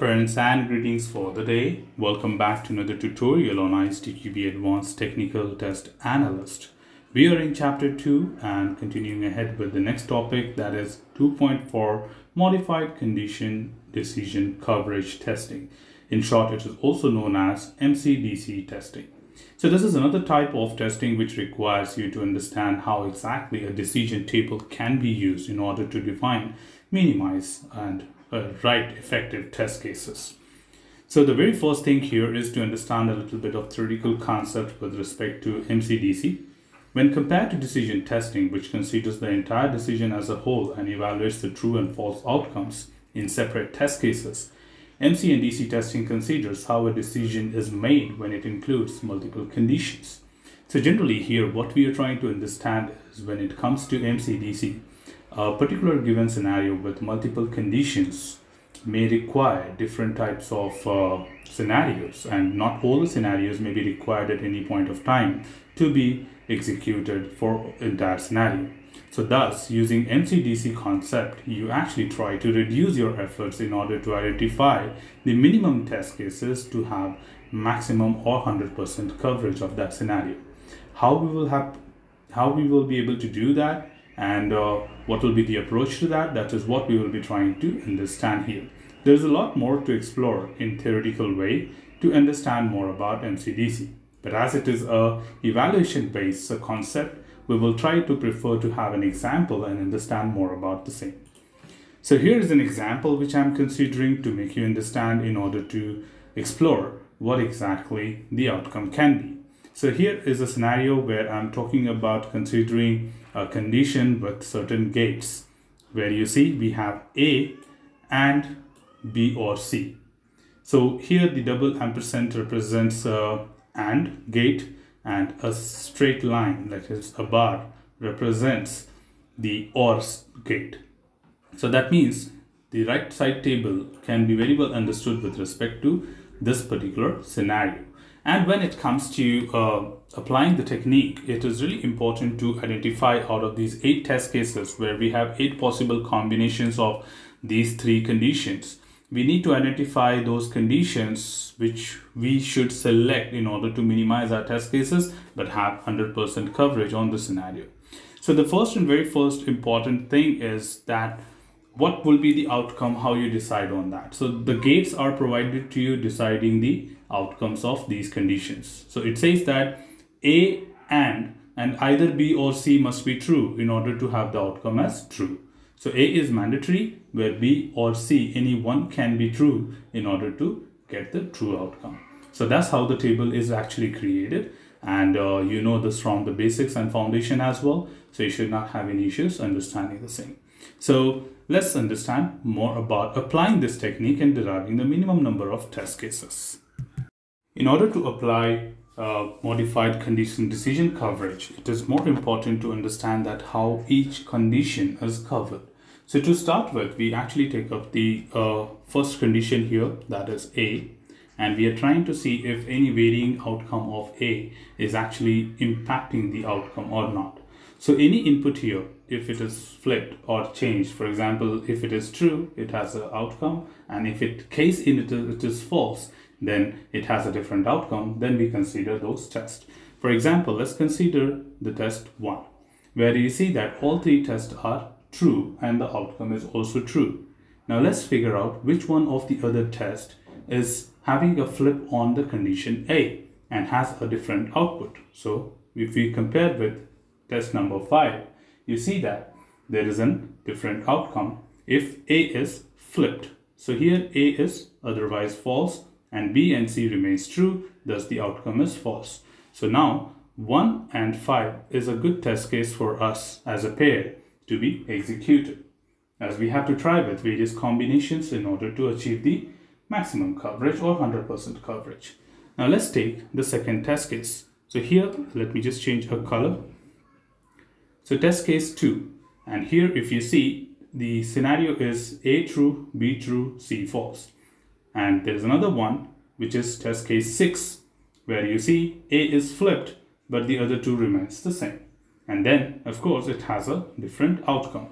Friends and greetings for the day. Welcome back to another tutorial on ISTQB Advanced Technical Test Analyst. We are in chapter 2 and continuing ahead with the next topic that is 2.4 Modified Condition Decision Coverage Testing. In short, it is also known as MCDC testing. So this is another type of testing which requires you to understand how exactly a decision table can be used in order to define, minimize and uh, write effective test cases. So the very first thing here is to understand a little bit of theoretical concept with respect to MCDC. When compared to decision testing, which considers the entire decision as a whole and evaluates the true and false outcomes in separate test cases, MC and DC testing considers how a decision is made when it includes multiple conditions. So generally here, what we are trying to understand is when it comes to MCDC, a particular given scenario with multiple conditions may require different types of uh, scenarios and not all the scenarios may be required at any point of time to be executed for entire scenario. So thus, using MCDC concept, you actually try to reduce your efforts in order to identify the minimum test cases to have maximum or 100% coverage of that scenario. How we will have, how we will be able to do that and uh, what will be the approach to that, that is what we will be trying to understand here. There's a lot more to explore in theoretical way to understand more about MCDC. But as it is a evaluation based concept, we will try to prefer to have an example and understand more about the same. So here is an example which I'm considering to make you understand in order to explore what exactly the outcome can be. So here is a scenario where I'm talking about considering a condition with certain gates where you see we have A and B or C. So here the double ampersand represents a AND gate and a straight line that is a bar represents the OR gate. So that means the right side table can be very well understood with respect to this particular scenario. And when it comes to uh, applying the technique, it is really important to identify out of these eight test cases where we have eight possible combinations of these three conditions we need to identify those conditions which we should select in order to minimize our test cases but have 100% coverage on the scenario. So the first and very first important thing is that what will be the outcome, how you decide on that. So the gates are provided to you deciding the outcomes of these conditions. So it says that A and and either B or C must be true in order to have the outcome as true. So A is mandatory where B or C, any one can be true in order to get the true outcome. So that's how the table is actually created. And uh, you know this from the basics and foundation as well. So you should not have any issues understanding the same. So let's understand more about applying this technique and deriving the minimum number of test cases. In order to apply uh, modified condition decision coverage, it is more important to understand that how each condition is covered. So to start with, we actually take up the uh, first condition here, that is A, and we are trying to see if any varying outcome of A is actually impacting the outcome or not. So any input here, if it is flipped or changed, for example, if it is true, it has an outcome, and if it case in it, it is false, then it has a different outcome, then we consider those tests. For example, let's consider the test 1, where you see that all three tests are true and the outcome is also true. Now let's figure out which one of the other tests is having a flip on the condition A and has a different output. So if we compare with test number 5, you see that there is a different outcome if A is flipped. So here A is otherwise false and B and C remains true, thus the outcome is false. So now 1 and 5 is a good test case for us as a pair to be executed as we have to try with various combinations in order to achieve the maximum coverage or 100% coverage. Now let's take the second test case. So here, let me just change a color. So test case 2. And here if you see, the scenario is A true, B true, C false. And there is another one, which is test case 6, where you see A is flipped, but the other two remains the same and then of course it has a different outcome.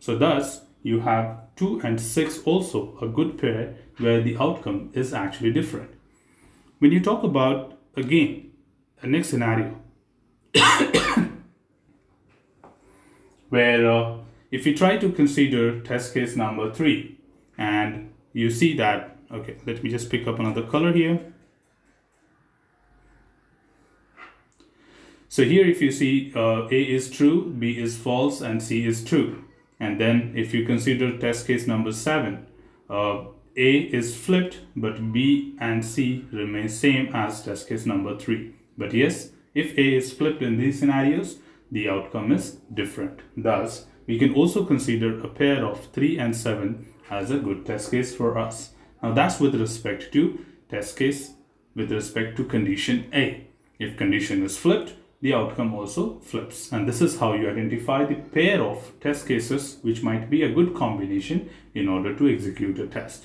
So thus you have 2 and 6 also a good pair where the outcome is actually different. When you talk about, again, a next scenario, where uh, if you try to consider test case number 3 and you see that, okay, let me just pick up another color here. So here if you see uh, A is true, B is false and C is true. And then if you consider test case number 7, uh, A is flipped but B and C remain same as test case number 3. But yes, if A is flipped in these scenarios, the outcome is different. Thus, we can also consider a pair of 3 and 7 as a good test case for us. Now that's with respect to test case with respect to condition A. If condition is flipped, the outcome also flips. And this is how you identify the pair of test cases which might be a good combination in order to execute a test.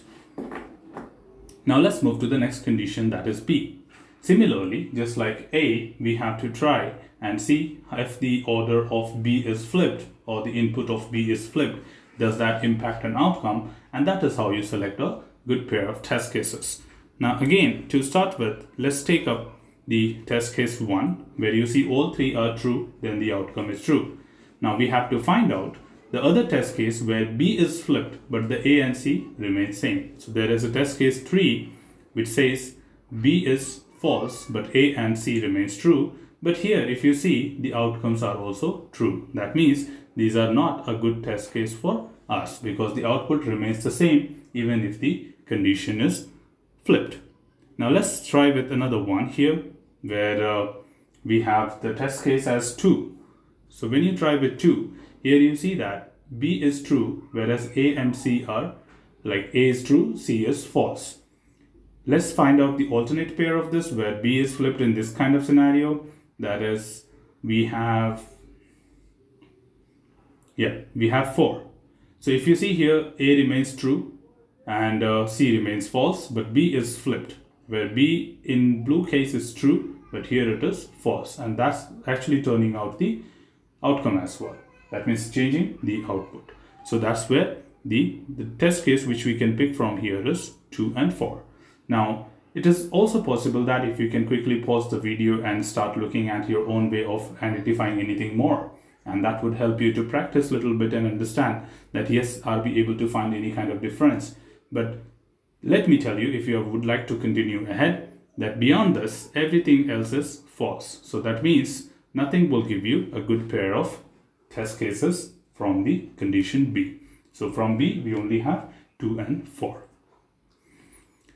Now let's move to the next condition that is B. Similarly, just like A, we have to try and see if the order of B is flipped or the input of B is flipped. Does that impact an outcome? And that is how you select a good pair of test cases. Now again, to start with, let's take up the test case 1 where you see all three are true then the outcome is true. Now we have to find out the other test case where B is flipped but the A and C remain same. So there is a test case 3 which says B is false but A and C remains true but here if you see the outcomes are also true. That means these are not a good test case for us because the output remains the same even if the condition is flipped. Now let's try with another one here where uh, we have the test case as 2. So when you try with 2, here you see that B is true whereas A and C are like A is true, C is false. Let's find out the alternate pair of this where B is flipped in this kind of scenario. That is, we have, yeah, we have 4. So if you see here, A remains true and uh, C remains false, but B is flipped where B in blue case is true, but here it is false. And that's actually turning out the outcome as well. That means changing the output. So that's where the, the test case which we can pick from here is 2 and 4. Now, it is also possible that if you can quickly pause the video and start looking at your own way of identifying anything more. And that would help you to practice a little bit and understand that yes, I'll be able to find any kind of difference. But let me tell you, if you would like to continue ahead, that beyond this, everything else is false. So that means nothing will give you a good pair of test cases from the condition B. So from B, we only have 2 and 4.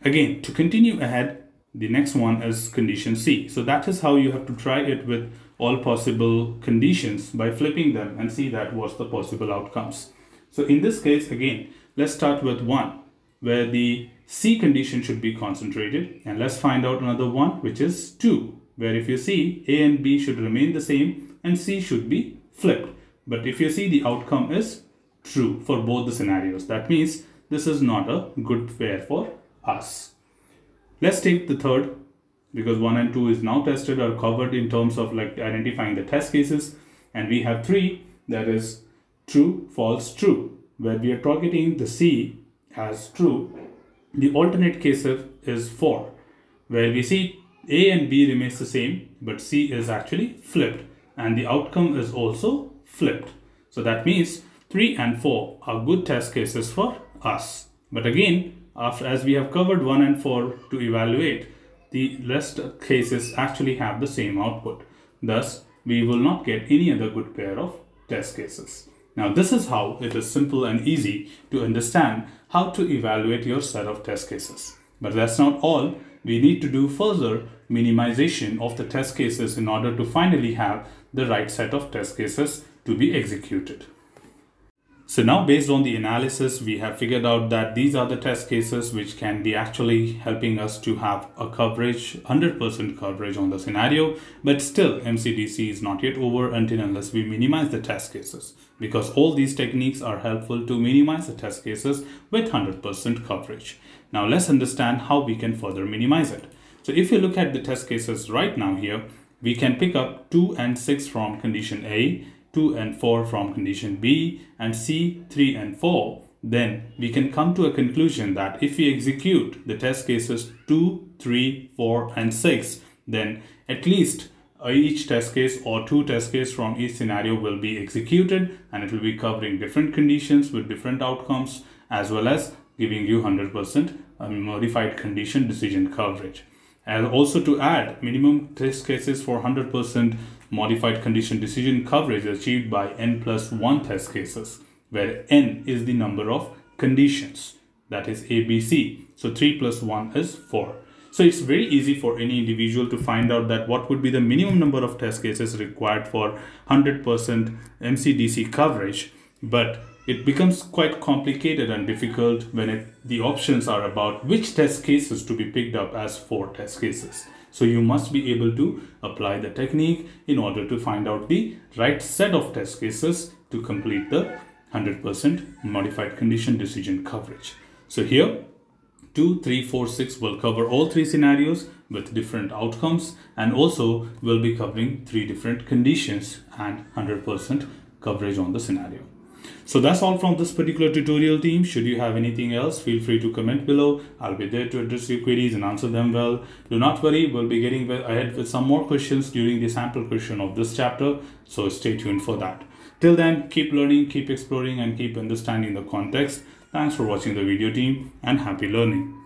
Again, to continue ahead, the next one is condition C. So that is how you have to try it with all possible conditions by flipping them and see that what's the possible outcomes. So in this case, again, let's start with 1 where the C condition should be concentrated. And let's find out another one, which is 2, where if you see A and B should remain the same and C should be flipped. But if you see the outcome is true for both the scenarios, that means this is not a good pair for us. Let's take the third because 1 and 2 is now tested or covered in terms of like identifying the test cases. And we have 3 that is true, false, true, where we are targeting the C as true, the alternate case is 4, where we see A and B remains the same, but C is actually flipped, and the outcome is also flipped. So that means 3 and 4 are good test cases for us. But again, after as we have covered 1 and 4 to evaluate, the rest cases actually have the same output. Thus, we will not get any other good pair of test cases. Now this is how it is simple and easy to understand how to evaluate your set of test cases. But that's not all. We need to do further minimization of the test cases in order to finally have the right set of test cases to be executed. So now based on the analysis, we have figured out that these are the test cases which can be actually helping us to have a coverage, 100% coverage on the scenario, but still MCDC is not yet over until unless we minimize the test cases because all these techniques are helpful to minimize the test cases with 100% coverage. Now let's understand how we can further minimize it. So if you look at the test cases right now here, we can pick up 2 and 6 from condition A 2 and 4 from condition B and C 3 and 4, then we can come to a conclusion that if we execute the test cases 2, 3, 4 and 6, then at least uh, each test case or two test cases from each scenario will be executed and it will be covering different conditions with different outcomes as well as giving you 100% uh, modified condition decision coverage. And also to add, minimum test cases for 100% modified condition decision coverage achieved by n plus 1 test cases, where n is the number of conditions, that is ABC. So 3 plus 1 is 4. So it's very easy for any individual to find out that what would be the minimum number of test cases required for 100% MCDC coverage. But it becomes quite complicated and difficult when it, the options are about which test cases to be picked up as four test cases. So you must be able to apply the technique in order to find out the right set of test cases to complete the 100% modified condition decision coverage. So here 2, 3, 4, 6 will cover all three scenarios with different outcomes and also will be covering three different conditions and 100% coverage on the scenario. So that's all from this particular tutorial team. Should you have anything else, feel free to comment below. I'll be there to address your queries and answer them well. Do not worry, we'll be getting ahead with some more questions during the sample question of this chapter. So stay tuned for that. Till then, keep learning, keep exploring and keep understanding the context. Thanks for watching the video team and happy learning.